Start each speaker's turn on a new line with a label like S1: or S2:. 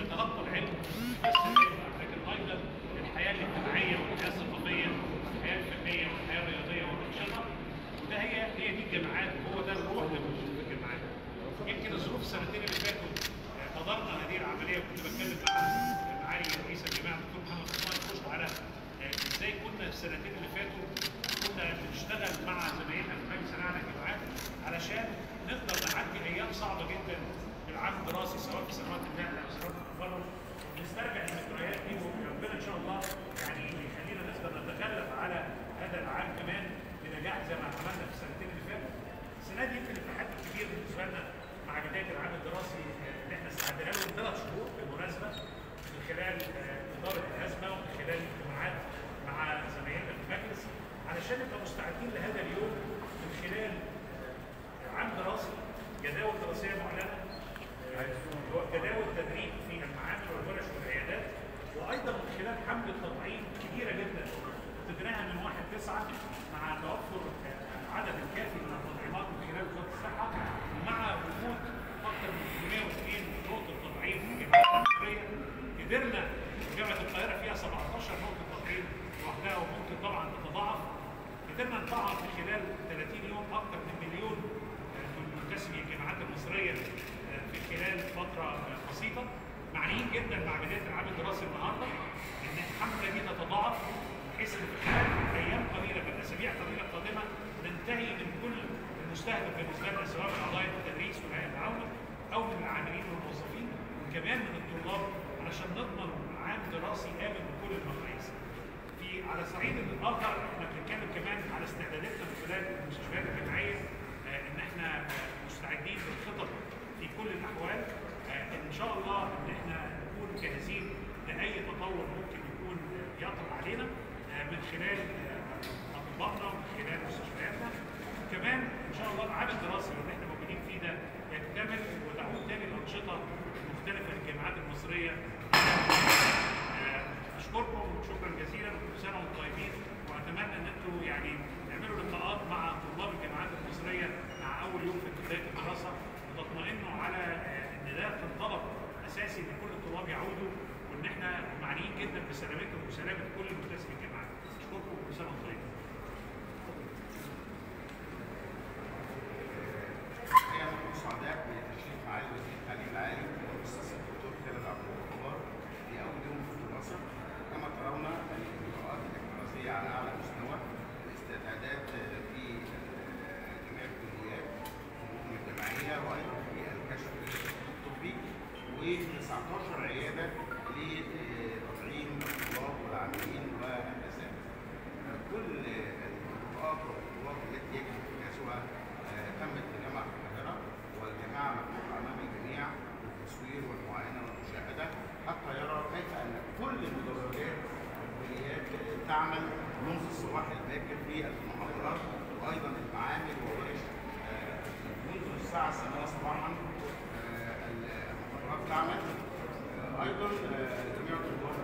S1: يتلقى العلم لكن أيضا الحياة الاجتماعية والحياة الثقافية والحياة الفنية والحياة الرياضية والأنشطة وده هي هي دي الجامعات وهو ده الروح اللي موجود في الجامعات يمكن الظروف السنتين اللي فاتوا آه، قدرنا هذه العملية كنت بتكلم مع معالي رئيس الجامعة الدكتور محمد عثمان كشك على آه، إزاي كنا السنتين اللي فاتوا كنا بنشتغل مع زمايلنا في مجلس الاعلى للجامعات علشان نقدر نعدي أيام صعبة سنوات النقل أو سنوات التخرج نسترجع الذكريات دي وربنا إن شاء الله يعني يخلينا نقدر نتغلب على هذا العام كمان بنجاح زي ما عملنا في السنتين اللي فاتوا. السنة دي يمكن التحدي الكبير بالنسبة لنا مع بداية العام الدراسي آه، ان إحنا استعدنا له ثلاث شهور بالمناسبة من خلال آه، اداره الازمه ومن خلال اجتماعات مع زمايلنا في المجلس علشان نبقى مستعدين لهذا اليوم من خلال عام دراسي جداول دراسيه معلنه آه، جداول تدريب في المعامل والورش والعيادات وأيضا من خلال حمله تطعيم كبيرة جدا ابتديناها من 1 9 مع توفر العدد الكافي من التطعيمات من خلال وزارة الصحة ومع وجود أكثر من 302 نقطة تطعيم في المصريه قدرنا جامعة القاهرة فيها 17 نقطة تطعيم لوحدها وممكن طبعا تتضاعف. قدرنا نطعم في خلال 30 يوم أكثر من مليون آه، من منتسبي الجامعات المصرية آه، في خلال فترة آه، بسيطة. معنيين جدا مع بداية العام الدراسي النهارده. الحمله دي تتضاعف بحيث إن في خلال أيام قليلة بل اسابيع قليله قادمه ننتهي من كل المستهدف بالنسبة لنا سواء من اعضاء التدريس والهيئه العامه أو من العاملين والموظفين وكمان من الطلاب علشان نضمن عام دراسي آمن بكل المقاييس. في على صعيد الآخر إحنا بنتكلم كمان على استعداداتنا من خلال المستشفيات الجامعية آه، إن إحنا مستعدين بالخطط في كل الأحوال آه، إن شاء الله إن إحنا يطرأ علينا آه، من خلال آه، اطبائنا ومن خلال مستشفياتنا. كمان إن شاء الله العام الدراسي اللي إحنا موجودين فيه ده يكتمل وتعود تاني الانشطه المختلفه للجامعات المصرية. آه، أشكركم شكرا جزيلا وكل سنة وأنتم طيبين. وأتمنى إن أنتم يعني تعملوا لقاءات مع طلاب الجامعات المصرية مع أول يوم في بدايه الدراسة. وتطمئنوا على إن ده كان طلب اساسي إن كل الطلاب يعودوا إحنا معنيين جدا بسلامتهم وسلامه كل الجامعات. اشكركم
S2: وزير العالي الدكتور خالد عبد في أول يوم في الدراسة كما ترون الاجراءات الدراسية على أعلى مستوى. الاستعدادات في جميع الكليات وأيضا و19 عيادة لتطعيم الطلاب والعاملين والاساتذه. كل الاجراءات والخطوات التي يجب اتخاذها آه، تمت في جامعه القاهره والجامعة مفتوحه أمام الجميع للتصوير والمعاينة والمشاهدة حتى يرى كيف أن كل المدرجات والكليات تعمل منذ الصباح الباكر في المحاضرات وأيضا المعامل وورش آه، منذ الساعة 8 صباحا رب العالمين آه، أيضا آه، جميع الجمهور